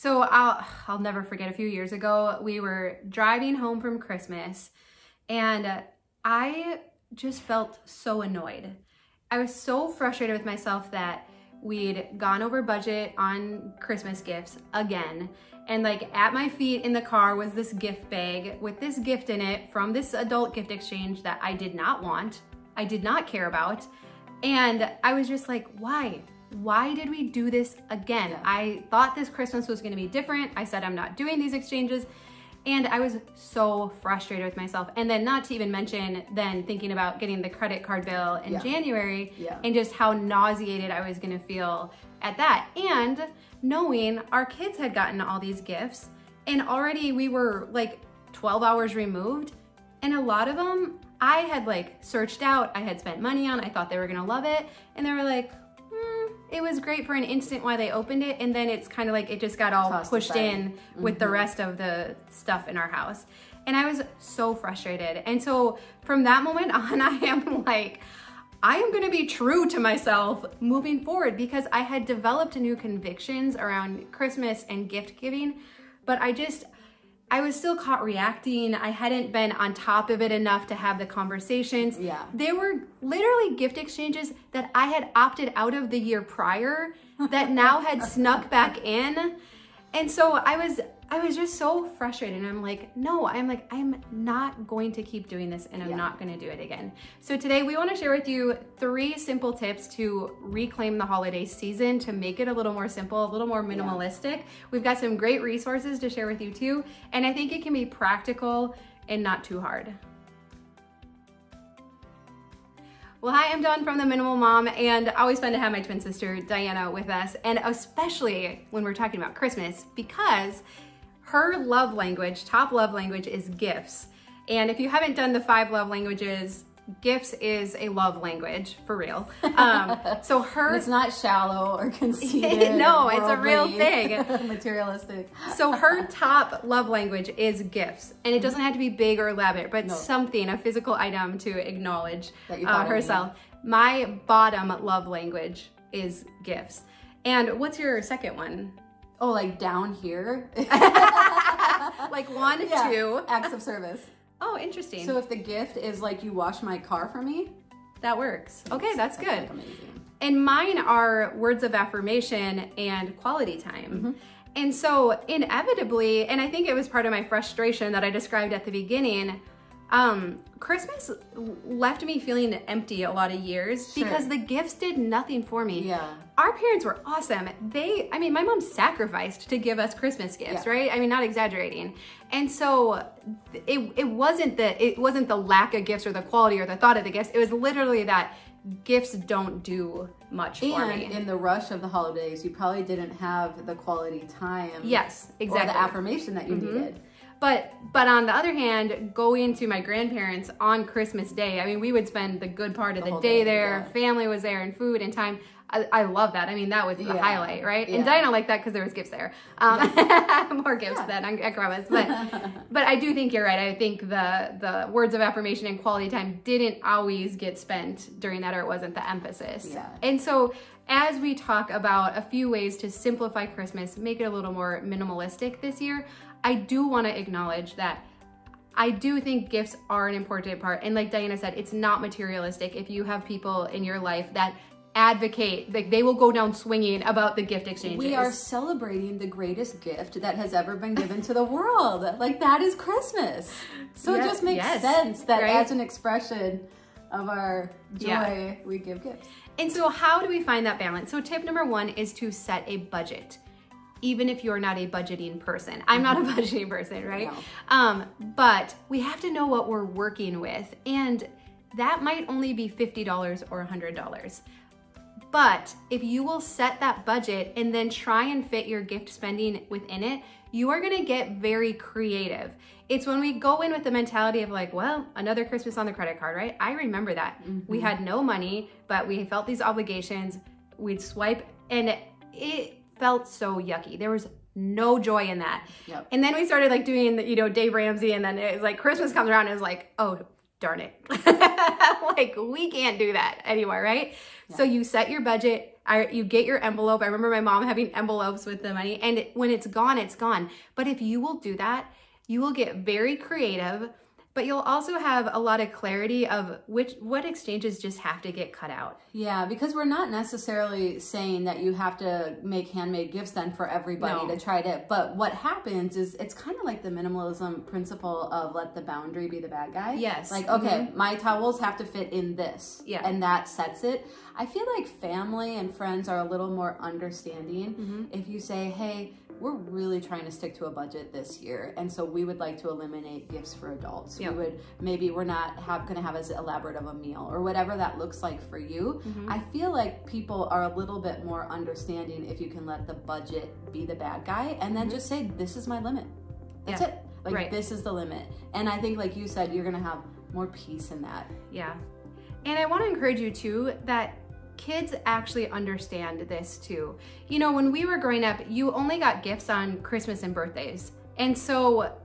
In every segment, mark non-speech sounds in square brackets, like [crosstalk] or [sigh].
So I'll I'll never forget a few years ago we were driving home from Christmas and I just felt so annoyed. I was so frustrated with myself that we'd gone over budget on Christmas gifts again. And like at my feet in the car was this gift bag with this gift in it from this adult gift exchange that I did not want, I did not care about. And I was just like, why? Why did we do this again? Yeah. I thought this Christmas was gonna be different. I said I'm not doing these exchanges. And I was so frustrated with myself. And then not to even mention then thinking about getting the credit card bill in yeah. January yeah. and just how nauseated I was gonna feel at that. And knowing our kids had gotten all these gifts and already we were like 12 hours removed. And a lot of them I had like searched out, I had spent money on, I thought they were gonna love it. And they were like, it was great for an instant while they opened it and then it's kind of like it just got all Tossed pushed in mm -hmm. with the mm-hmm. rest of the stuff in our house and i was so frustrated and so from that moment [laughs] on i am like I am gonna be true to myself moving forward because I had developed new convictions around Christmas and gift giving, but I just, I was still caught reacting. I hadn't been on top of it enough to have the conversations. Yeah. There were literally gift exchanges that I had opted out of the year prior that [laughs] now had snuck back in. And so I was I was just so frustrated. And I'm like, no, I'm like, I'm not going to keep doing this and I'm yeah. not going to do it again. So today we want to share with you three simple tips to reclaim the holiday season to make it a little more simple, a little more minimalistic. Yeah. We've got some great resources to share with you too. And I think it can be practical and not too hard. Well, hi, I'm Dawn from The Minimal Mom, and always fun to have my twin sister, Diana, with us, and especially when we're talking about Christmas, because her love language, top love language is gifts. And if you haven't done the five love languages, gifts is a love language for real. Um, [laughs] so her it's not shallow or [laughs] conceited. no, it's a real thing. [laughs] materialistic. So her top love language is gifts, and it doesn't have to be big or elaborate, but no. something, a physical item to acknowledge uh, herself. My bottom love language is gifts. And what's your second one? Oh, like down here? like one, yeah. two. Acts of service. Oh, interesting. So if the gift is like you wash my car for me, that works. Okay, that's, that's good. Like amazing. And mine are words of affirmation and quality time. Mm -hmm. And so inevitably, and I think it was part of my frustration that I described at the beginning, um, Christmas left me feeling empty a lot of years sure. because the gifts did nothing for me. Yeah. Our parents were awesome. They, I mean, my mom sacrificed to give us Christmas gifts, yeah. right? I mean, not exaggerating. And so it, it wasn't the, it wasn't the lack of gifts or the quality or the thought of the gifts. It was literally that gifts don't do much and for me. And in the rush of the holidays, you probably didn't have the quality time. Yes, exactly. Or the affirmation that you mm -hmm. needed. But but on the other hand, going to my grandparents on Christmas Day, I mean, we would spend the good part of the, the day, day, there. Yeah. Family was there and food and time. I, I love that. I mean, that was the yeah. highlight, right? Yeah. And Diana liked that because there was gifts there. Um, [laughs] more gifts than I, I promise. But [laughs] but I do think you're right. I think the the words of affirmation and quality time didn't always get spent during that, or it wasn't the emphasis. Yeah. And so as we talk about a few ways to simplify Christmas, make it a little more minimalistic this year, I do want to acknowledge that I do think gifts are an important part. And like Diana said, it's not materialistic. If you have people in your life that advocate, like they will go down swinging about the gift exchanges. We are celebrating the greatest gift that has ever been given to the world. [laughs] Like that is Christmas. So it just makes yes, sense that right? as an expression of our joy, yeah. we give gifts. And so how do we find that balance? So tip number one is to set a budget even if you're not a budgeting person. I'm not a [laughs] budgeting person, right? No. Um, but we have to know what we're working with. And that might only be $50 or $100. But if you will set that budget and then try and fit your gift spending within it, you are gonna get very creative. It's when we go in with the mentality of like, well, another Christmas on the credit card, right? I remember that. Mm -hmm. We mm-hmm. had no money, but we felt these obligations. We'd swipe and it felt so yucky. There was no joy in that. Yep. And then we started like doing, the, you know, Dave Ramsey and then it was like Christmas comes around and it's like, oh, darn it. [laughs] like we can't do that anymore, right? Yeah. So you set your budget, I, you get your envelope. I remember my mom having envelopes with the money and it, when it's gone, it's gone. But if you will do that, you will get very creative but you'll also have a lot of clarity of which what exchanges just have to get cut out. Yeah, because we're not necessarily saying that you have to make handmade gifts then for everybody no. to try to but what happens is it's kind of like the minimalism principle of let the boundary be the bad guy. Yes. Like okay, mm-hmm. my towels have to fit in this. Yeah. And that sets it. I feel like family and friends are a little more understanding mm-hmm. if you say, "Hey, we're really trying to stick to a budget this year and so we would like to eliminate gifts for adults yep. we would maybe we're not have, gonna have as elaborate of a meal or whatever that looks like for you mm-hmm. i feel like people are a little bit more understanding if you can let the budget be the bad guy and then mm-hmm. just say this is my limit that's yeah. it like right. this is the limit and i think like you said you're gonna have more peace in that yeah and i want to encourage you too that kids actually understand this too. You know, when we were growing up, you only got gifts on Christmas and birthdays. And so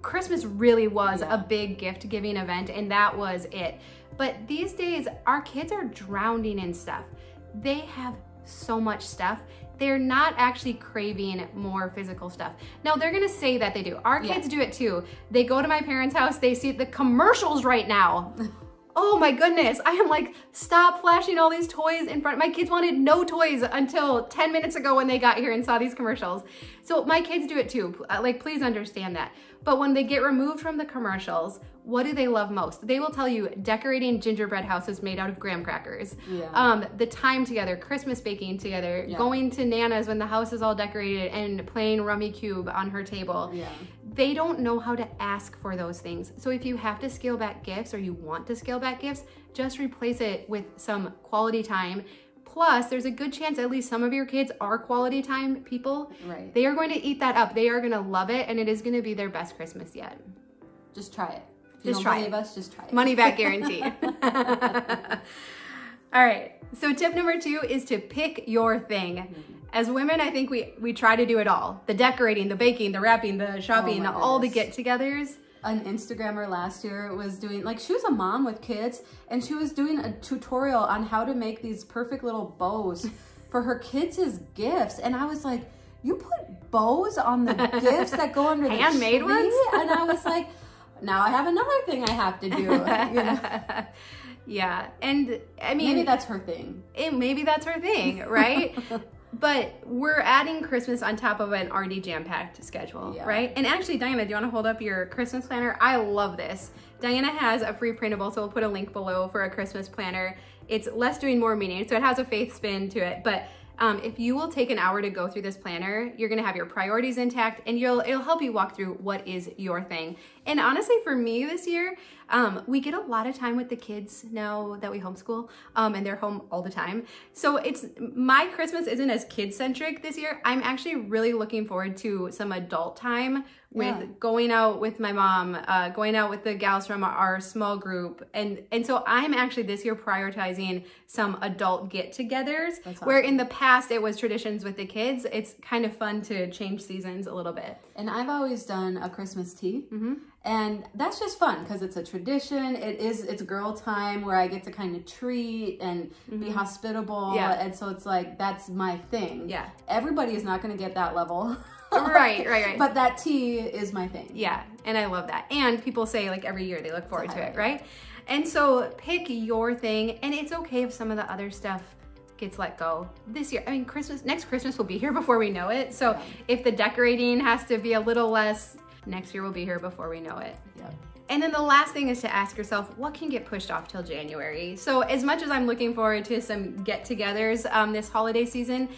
Christmas really was yeah. a big gift giving event and that was it. But these days, our kids are drowning in stuff. They have so much stuff. They're not actually craving more physical stuff. Now, they're gonna say that they do. Our kids yeah. do it too. They go to my parents' house, they see the commercials right now. [laughs] oh my goodness, I am like, stop flashing all these toys in front. My kids wanted no toys until 10 minutes ago when they got here and saw these commercials. So my kids do it too. Uh, like, please understand that. But when they get removed from the commercials, what do they love most? They will tell you decorating gingerbread houses made out of graham crackers. Yeah. Um, the time together, Christmas baking together, yeah. going to Nana's when the house is all decorated and playing Rummikub on her table. Yeah. They don't know how to ask for those things. So if you have to scale back gifts or you want to scale back gifts, just replace it with some quality time Plus, there's a good chance at least some of your kids are quality time people. Right. They are going to eat that up. They are going to love it, and it is going to be their best Christmas yet. Just try it. If just try it. us, just try it. Money back [laughs] guarantee. [laughs] All right. So tip number two is to pick your thing. Mm-hmm. As women, I think we we try to do it all: the decorating, the baking, the wrapping, the shopping, oh all the get-togethers an Instagrammer last year was doing like she was a mom with kids and she was doing a tutorial on how to make these perfect little bows [laughs] for her kids as gifts and I was like you put bows on the gifts that go under the [laughs] handmade tree? ones and I was like now I have another thing I have to do you know? [laughs] yeah and I mean maybe that's her thing it, maybe that's her thing right [laughs] but we're adding Christmas on top of an already jam-packed schedule, yeah. right? And actually, Diana, do you want to hold up your Christmas planner? I love this. Diana has a free printable, so we'll put a link below for a Christmas planner. It's less doing more meaning, so it has a faith spin to it, but um, if you will take an hour to go through this planner, you're gonna have your priorities intact and you'll it'll help you walk through what is your thing. And honestly, for me this year, um, we get a lot of time with the kids now that we homeschool, um, and they're home all the time. So it's my Christmas isn't as kid centric this year. I'm actually really looking forward to some adult time with yeah. going out with my mom, uh, going out with the gals from our small group, and and so I'm actually this year prioritizing some adult get-togethers. Awesome. Where in the past it was traditions with the kids. It's kind of fun to change seasons a little bit. And I've always done a Christmas tea. Mm-hmm and that's just fun because it's a tradition it is it's girl time where i get to kind of treat and mm-hmm. be hospitable yeah. and so it's like that's my thing yeah everybody is not going to get that level [laughs] right right right but that tea is my thing yeah and i love that and people say like every year they look forward to it right and so pick your thing and it's okay if some of the other stuff gets let go this year. I mean, Christmas, next Christmas will be here [laughs] before we know it. So yeah. if the decorating has to be a little less Next year will be here before we know it. Yep. And then the last thing is to ask yourself, what can get pushed off till January? So as much as I'm looking forward to some get-togethers um, this holiday season,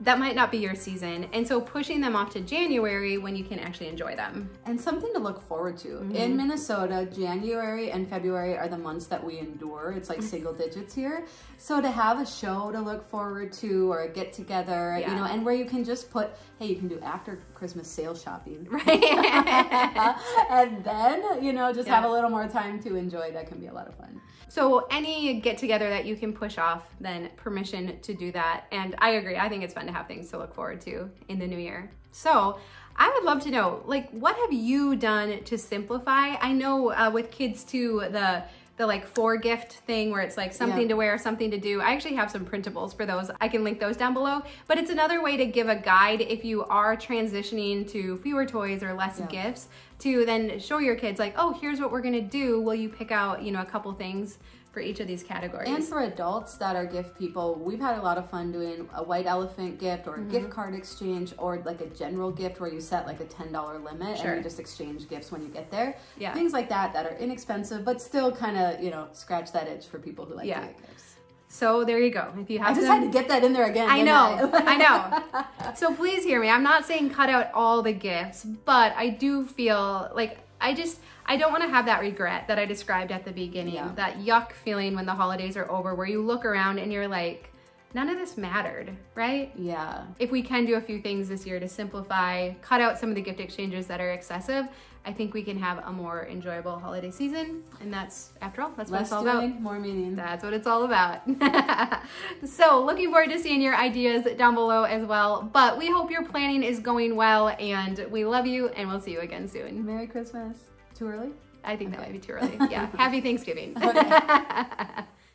that might not be your season. And so pushing them off to January when you can actually enjoy them. And something to look forward to. Mm-hmm. In Minnesota, January and February are the months that we endure. It's like single digits here. So to have a show to look forward to or a get together, yeah. you know, and where you can just put, hey, you can do after Christmas sale shopping. [laughs] Right. [laughs] and then, you know, just yeah. have a little more time to enjoy. That can be a lot of fun. So any get together that you can push off, then permission to do that. And I agree. I think it's fun to have things to look forward to in the new year. So I would love to know, like, what have you done to simplify? I know uh, with kids too, the the like four gift thing where it's like something yeah. to wear, something to do. I actually have some printables for those. I can link those down below. But it's another way to give a guide if you are transitioning to fewer toys or less yeah. gifts to then show your kids like, oh, here's what we're gonna do. Will you pick out, you know, a couple things for each of these categories. And for adults that are gift people, we've had a lot of fun doing a white elephant gift or a mm-hmm. gift card exchange or like a general gift where you set like a $10 limit sure. and you just exchange gifts when you get there. Yeah. Things like that that are inexpensive but still kind of, you know, scratch that itch for people who like yeah. to get gifts. So there you go. If you have I just had to get that in there again. I know. I? [laughs] I know. [laughs] So please hear me. I'm not saying cut out all the gifts, but I do feel like I just I don't want to have that regret that I described at the beginning, yeah. that yuck feeling when the holidays are over where you look around and you're like, none of this mattered, right? Yeah. If we can do a few things this year to simplify, cut out some of the gift exchanges that are excessive, I think we can have a more enjoyable holiday season. And that's, after all, that's what Less it's all doing, about. More meaning. That's what it's all about. [laughs] so looking forward to seeing your ideas down below as well. But we hope your planning is going well and we love you and we'll see you again soon. Merry Christmas. Too early? I think okay. that might be too early. [laughs] Yeah. Happy Thanksgiving. [laughs]